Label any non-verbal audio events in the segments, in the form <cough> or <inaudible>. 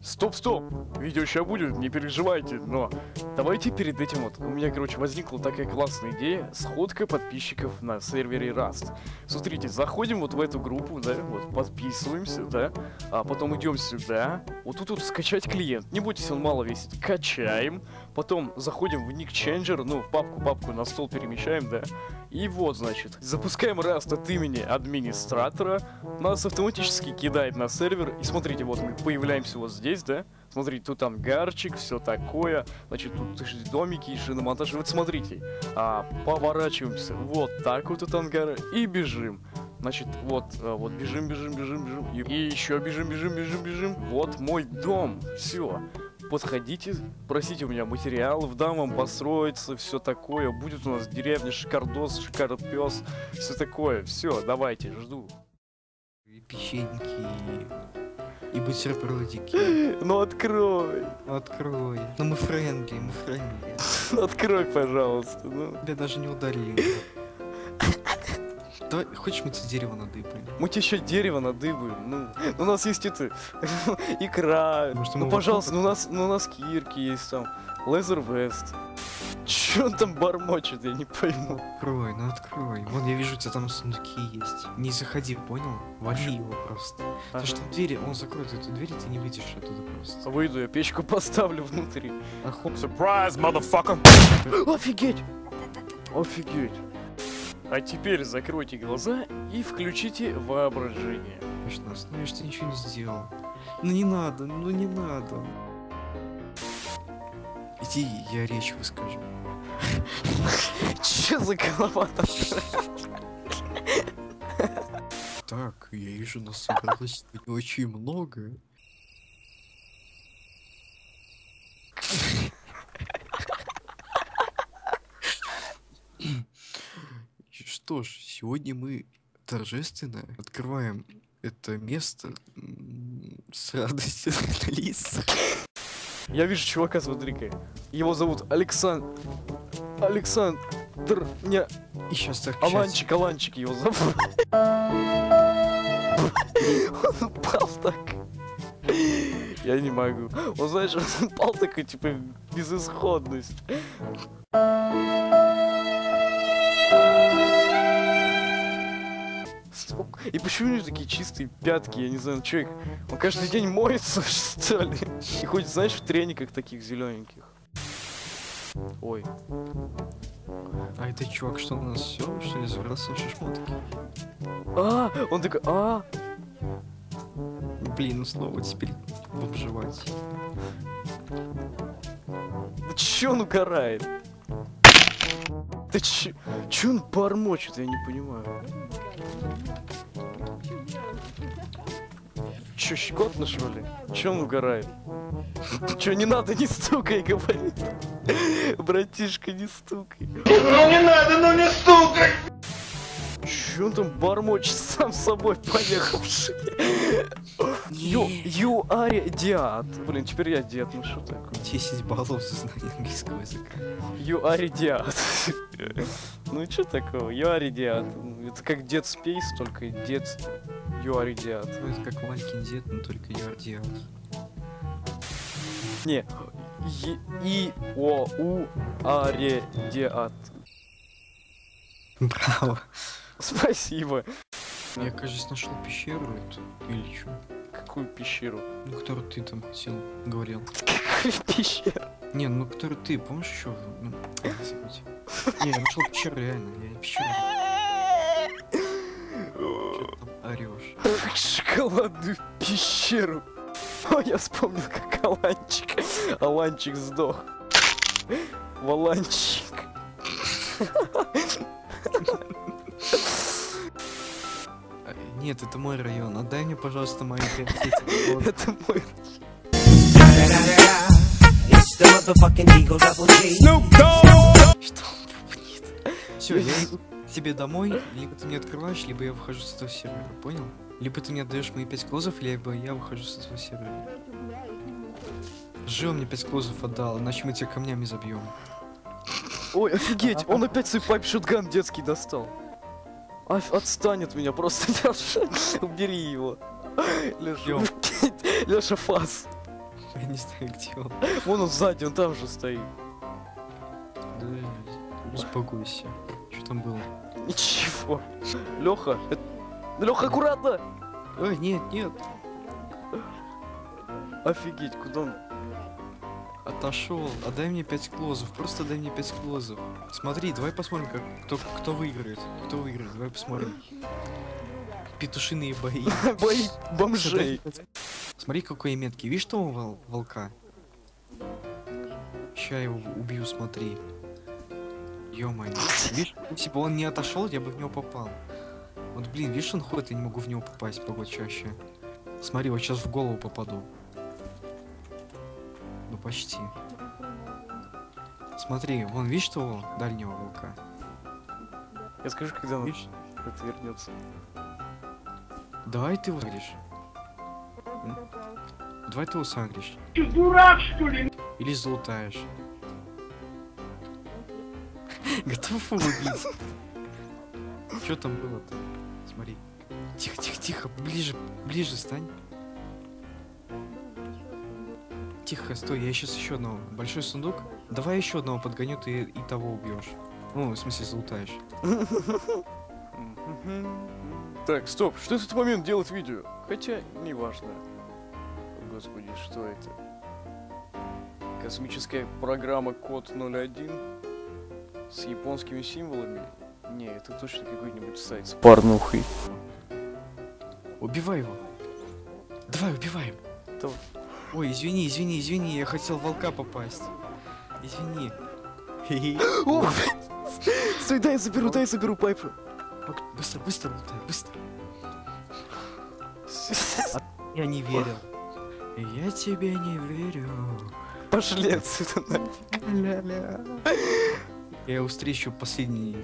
Стоп, стоп! Видео сейчас будет, не переживайте, но давайте перед этим вот, у меня, короче, возникла такая классная идея, сходка подписчиков на сервере Rust. Смотрите, заходим вот в эту группу, да, вот, подписываемся, да, а потом идем сюда, вот тут вот скачать клиент, не бойтесь, он мало весит, качаем, потом заходим в Nick Changer, ну, в папку, папку на стол перемещаем, да, и вот, значит, запускаем Rust от имени администратора, нас автоматически кидает на сервер, и смотрите, вот мы появляемся вот здесь, да, смотрите, тут ангарчик, все такое, значит, тут домики, шиномонтаж, вот смотрите, а, поворачиваемся вот так вот от ангара и бежим. Значит, вот, а, вот бежим, бежим, бежим, бежим, и, и еще бежим, бежим, бежим, бежим, вот мой дом, все подходите, просите у меня материалов, дам вам построиться, все такое. Будет у нас деревня, шикардос, шикарпес, все такое. Все, давайте, жду. И печеньки, и бутербродики. <laughs> Ну открой. Ну, открой. Ну мы friendly, мы friendly. <laughs> Открой, пожалуйста. Ну. Тебя даже не удалили. Давай, хочешь мы тебе дерево надыбаем? Мы тебе еще дерево надыбаем. Ну, у нас есть это <laughs> кирка. Может, ну пожалуйста, ну у нас, ну у нас кирки есть там. Leather Vest. Че он там бормочет, я не пойму. Открой, ну открой. Вон, я вижу, у тебя там сундуки есть. Не заходи, понял? Вали его просто. Потому что двери, он закроет эту дверь, и ты не выйдешь оттуда просто. Выйду, я печку <laughs> поставлю внутри. Оху... Surprise, motherfucker! Офигеть! Офигеть! А теперь закройте глаза и включите воображение. Точно, ну я ж тебе ничего не сделал. Ну не надо, ну не надо. Иди, я речь выскажу. Че за голова? Так, я вижу, нас собралось очень много. Что ж, сегодня мы торжественно открываем это место с радостью на лицах. Я вижу чувака с Вадрикой. Его зовут Александр... Александр... Не... И сейчас так Аланчик, Аланчик его зовут. Он упал так. Я не могу. Он, знаешь, <laughs> он упал такой, типа, безысходность. Сука. И почему у него такие чистые пятки? Я не знаю, что их... Он каждый день моется, <laughs> что ли? И ходит, знаешь, в трениках таких зелененьких. Ой. А это чувак, что у нас все, что ли, забросил шмотки? А, он такой, а, Блин, ну снова теперь обживать. да чё он угорает? Да чё, чё он бормочет, я не понимаю. Чё, щекотно, что ли? Чё он угорает? Чё, не надо, не стукай, говорит. Братишка, не стукай. Ну не надо, ну не стукай! Чё он там бормочет сам собой, <laughs> поехавший? Ю, ю ари диат. Блин, теперь я дед, ну что такое? 10 баллов за знание английского языка. You are idiot. ну что такого? Are idiot. Ну, Это как Дед Space, только Дед You are idiot. Ну, это как Валькин дед, но только ярдиат. Не. Е- И О У Аре Диат. Браво. <laughs> Спасибо. Я, кажется, нашел пещеру эту. Или что? Какую пещеру? Ну, которую ты там хотел, говорил. <laughs> Какую пещеру? Не, ну, которую ты, помнишь еще? Ну. Не, я нашел пещеру, реально. Я пещеру. Чё ты там орешь? Шоколадную пещеру. <laughs> О, я вспомнил, как Аланчик. Аланчик сдох. Валанчик. Нет, это мой район. Отдай мне, пожалуйста, мои. <laughs> Это мой. Что он бубнит? Все, я иду к тебе домой, либо ты мне открываешь, либо я выхожу с этого сервера, понял? Либо ты мне отдаешь мои 5 клозов, либо я выхожу с этого сервера. Жил мне 5 клозов отдал, иначе мы тебя камнями забьем. Ой, офигеть, он опять свой пайп шотган детский достал. Отстань от меня, просто <laughs> Леша, убери его. Леша. Леша, фас. Я не знаю, где он. Вон он сзади, он там же стоит. Да, успокойся. Что там было? Ничего. Леха, Леха, аккуратно! Ой, нет, нет. Офигеть, куда он? Отошел. Отдай мне 5 клозов. Просто дай мне 5 клозов. Смотри, давай посмотрим, как, кто, кто выиграет. Кто выиграет, давай посмотрим. Петушиные бои. <laughs> Бои бомжей. <laughs> Смотри, какой меткий. Видишь того вол- волка? Ща я его убью, смотри. Ё-моё. Видишь, если бы он не отошел, я бы в него попал. Вот, блин, видишь, он ходит, я не могу в него попасть погодь чаще. Смотри, вот сейчас в голову попаду. Почти. Смотри, вон, видишь того дальнего волка? Я скажу, когда он Видишь? это вернется. Давай ты его сагришь. М? Давай ты его сагришь. Ты дурак, что ли? Или залутаешь. <laughs> Готов его убить? Что там было-то? Смотри. Тихо, тихо, тихо. Ближе, ближе стань. Тихо, стой, я сейчас еще одного. Большой сундук. Давай еще одного подгоню, ты и того убьешь. Ну, в смысле, залутаешь. Так, стоп, что этот момент делать видео? Хотя, неважно. Господи, что это? Космическая программа Код 01 с японскими символами? Не, это точно какой-нибудь сайт с порнухой. Убивай его. Давай, убиваем. Давай. Ой, извини, извини, извини, я хотел в волка попасть. Извини. Стой, дай я заберу, дай я заберу пайпу. Быстро, быстро лутай, быстро. <laughs> Я не верил. Я тебе не верю. Пошли отсюда нафиг. Ля-ля. Я его встречу последней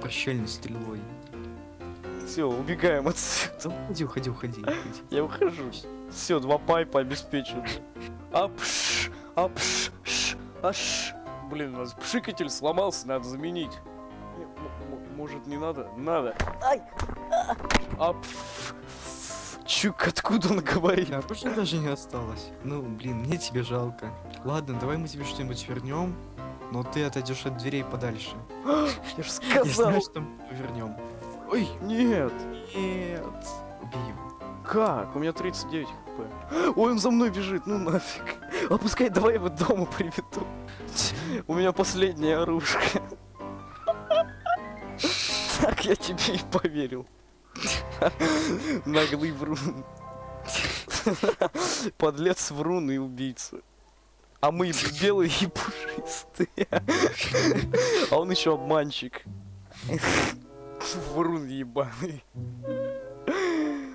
прощальной стрелой. Все, убегаем отсюда. Уходи, уходи, уходи. уходи. Я выхожу. Все, два пайпа обеспечены. Апш, апш, ш, аш. Блин, у нас пшикатель сломался, надо заменить. Может не надо? Надо. Ай! Ап. Чук, откуда он говорит? А больше даже не осталось. Ну, блин, мне тебе жалко. Ладно, давай мы тебе что-нибудь вернем, но ты отойдешь от дверей подальше. <gasps> Я же Я сказал. знаю, что мы вернем. Ой, Нет. нет. Его. Как? У меня 39 хп. Ой, он за мной бежит, ну нафиг. А пускай давай его дома приведу. У меня последняя оружка. Так я тебе и поверил. Наглый врун. Подлец врун и убийца. А мы белые и пушистые. А он еще обманщик. Врун ебаный.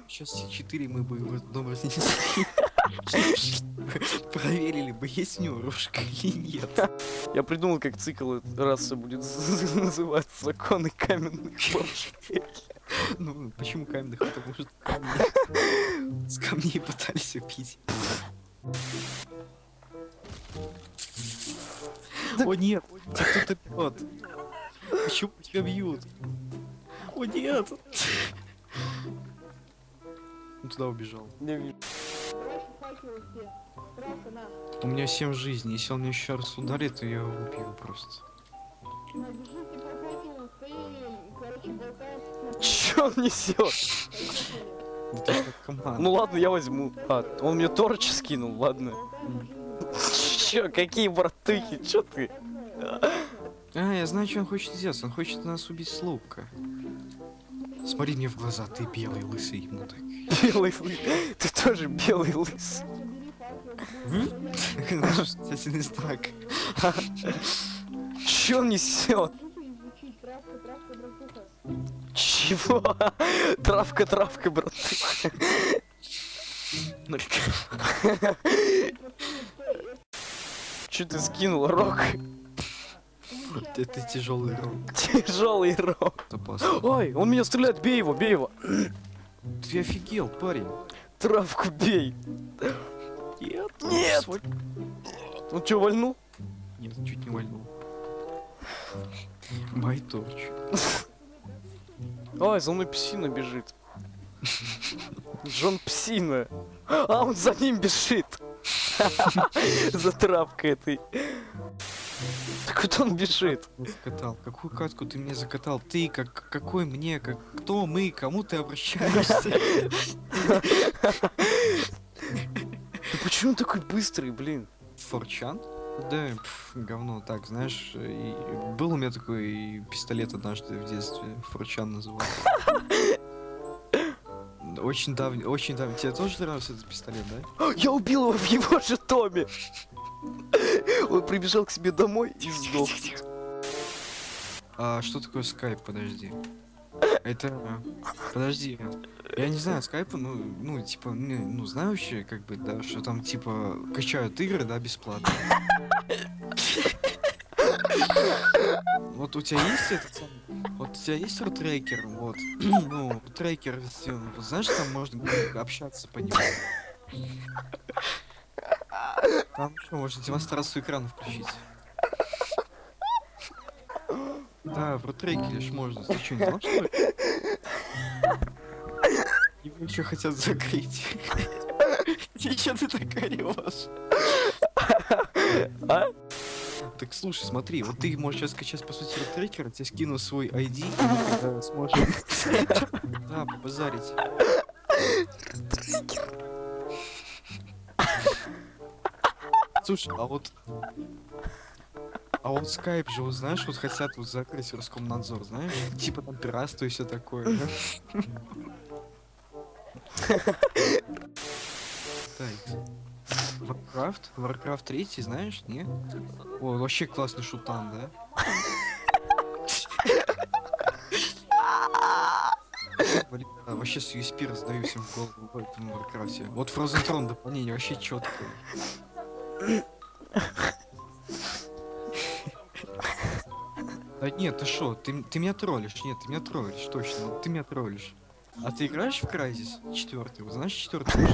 Сейчас все четыре мы бы его разнесли. Проверили бы, есть у него рожка или нет. Я придумал, как цикл расы будет называться «Законы каменных бомжей». Ну, почему каменных? Потому что камни с камней пытались убить. О нет, кто-то бьет. Почему тебя бьют? О нет! Он туда убежал. У меня 7 жизней. Если он меня еще раз ударит, то я его убью просто. Чё он несет? Ну ладно, я возьму. А, он мне торч скинул, ладно. Чё, какие братухи, чё ты? А, я знаю, что он хочет сделать. Он хочет нас убить с лука. Смотри мне в глаза, ты белый, лысый ему так. Белый лыс. Ты тоже белый лыс. Наш восклицательный знак. Чё он несет? Чего? Травка, травка. Ну, Чё ты скинул, Рок? Это тяжелый рок. Тяжелый Рок. Ой, он меня стреляет, бей его, бей его. Ты офигел, парень. Травку бей. Нет. Нет. Он чё, вальнул? Нет, чуть не вальнул. Байторч. Ой, за мной псина бежит. Джон Псина. А, он за ним бежит. <laughs> За травкой этой. <laughs> Так вот он бежит. Закатал. Какую катку ты мне закатал? Ты, как, какой мне, как, кто мы, кому ты обращаешься? Да почему он такой быстрый, блин? Форчан? Да, пф, говно, так, знаешь, и был у меня такой пистолет однажды в детстве, Форчан назывался. <laughs> Очень давний, очень давний. Тебе тоже нравился этот пистолет, да? <gasps> Я убил его в его же доме. Он прибежал к себе домой и сдох. А что такое скайп, подожди? Это... Подожди. Я не знаю, скайп, ну, ну, типа, ну, ну, знаю вообще, как бы, да, что там, типа, качают игры, да, бесплатно. Вот у тебя есть этот самый- вот у тебя есть трекер, вот, <clears throat> ну, трекер, вот знаешь, там можно общаться по нему. Там что, можно демонстрацию экрана включить. Да, в рутрекере ж можно. Ты что, не знал, что ли? Его еще хотят закрыть. Че ты так орешь? А? Так слушай, смотри, вот ты можешь сейчас скачать по сути рутрекер, тебе скину свой ID, и мы тогда сможем... Да, побазарить. Слушай, а вот... А вот скайп же, вот знаешь, вот хотят вот закрыть Роскомнадзор, знаешь? Типа там пиратство и все такое. Так. Warcraft? Warcraft 3, знаешь, не? О, вообще классный шутан, да? Блин, вообще с USP раздаю всем в голову в этом Warcraft. Вот Frozen Throne дополнение вообще четкое. Да нет, ты шо, ты, ты меня троллишь, нет, ты меня троллишь, точно, ты меня троллишь. А ты играешь в Crysis? Четвертый, вот знаешь четвертый?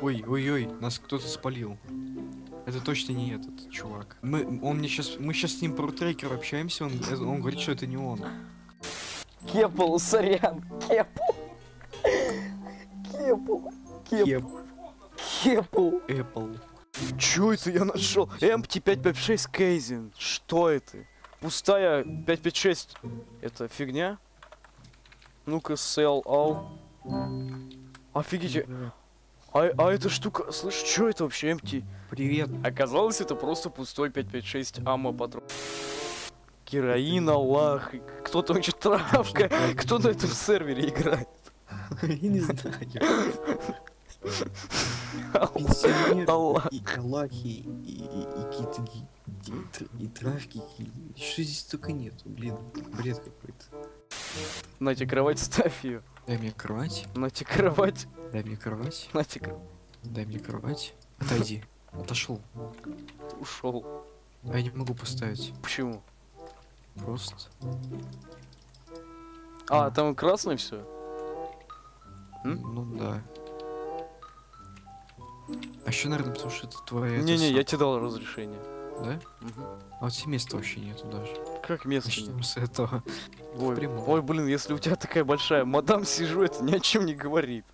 Ой, ой, ой, нас кто-то спалил. Это точно не этот чувак. Мы, он мне сейчас, мы сейчас с ним по рутрекеру общаемся, он, э, он говорит, что это не он. Кепл, сорян. Кепл. Кепл. Кепл. Кепл. Apple. Чё это я нашел? Empty 556 Кейзин. Что это? Пустая 556. Это фигня? Ну-ка, sell all. Офигеть. А, а эта штука, слышь, что это вообще empty? Привет. Оказалось, это просто пустой 556 аммо патрон. Героин, Аллах, кто-то вообще травка, кто на этом сервере играет? <laughs> Я не знаю. Аллахи, и, какие-то и тр- и травки, что здесь только нету, блин, бред какой-то. Нате кровать, ставь ее. Дай мне кровать, Нате кровать, дай мне кровать, нате кровать. дай мне кровать. Отойди, отошел. Ушел. Я не могу поставить, Почему? просто. А, там красное все. Ну да. А еще, наверное, потому что это твоя... Не-не, я тебе дал разрешение. Да? Мгм. А у тебя места вообще нету даже. Как место нет? Начнем с этого. Ой, ой, блин, если у тебя такая большая мадам сижу, это ни о чем не говорит.